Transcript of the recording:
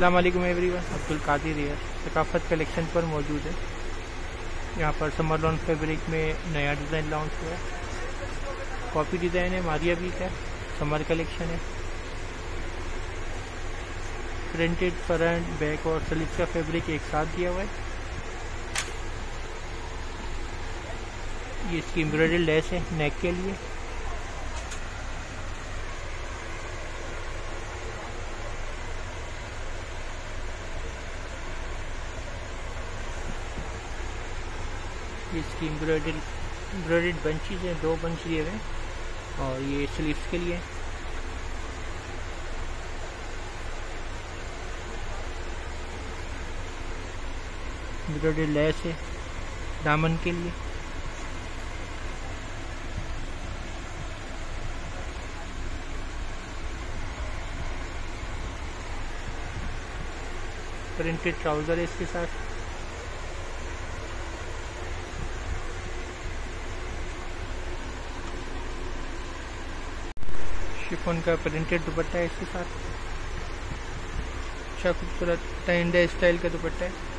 अस्सलाम वालेकुम एवरीवन, अब्दुल कादिर है सकाफत कलेक्शन पर मौजूद है। यहाँ पर समर लॉन फैब्रिक में नया डिज़ाइन लॉन्च हुआ है। कॉपी डिज़ाइन है मारिया भी है। समर कलेक्शन है। प्रिंटेड फ्रंट बैक और स्लीव का फैब्रिक एक साथ दिया हुआ है। ये इसकी एम्ब्रॉयडरी लेस है नेक के लिए। इसकी एम्ब्रॉयडरी एम्ब्रॉयड बंचेज हैं, दो बंच लिए हुए और ये स्लीव्स के लिए। एम्ब्रॉयडरी लेस है, दामन के लिए। प्रिंटेड ट्राउज़र है इसके साथ। शिफोन का प्रिंटेड दुपट्टा है इसके साथ। अच्छा खूबसूरत टाइंडा स्टाइल का दुपट्टा है।